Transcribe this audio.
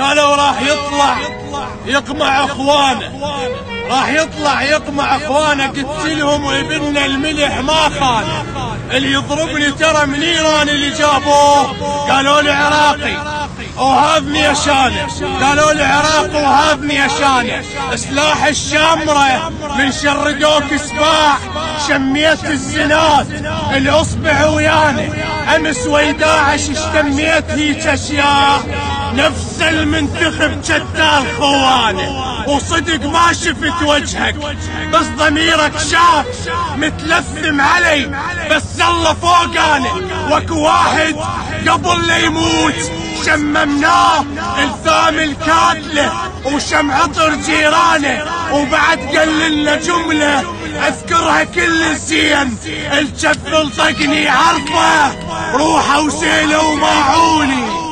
قالوا راح يطلع يقمع أخوانه. راح يطلع يقمع أخوانه. قلت لهم ابن الملح ما خان. اللي يضربني ترى من ايران اللي جابوه؟ قالوا لي عراقي. وهذني اشانه قالوا لي عراق وهذني اشانه سلاح الشامرة من شردوك سباح شميت الزناد. الاصبع ويانا أمس ويداعش اشتميت هيك أشياء. نفس المنتخب جدال خوانه. وصدق ما شفت وجهك. بس ضميرك شاف متلثم علي. بس الله فوقاني وكو واحد قبل لا يموت. شممناه الثام الكاتله. وشم عطر جيرانه. وبعد قال لنا جملة أذكرها كل زين الجف الطقني عرفه. روحه وسيله وماعوني.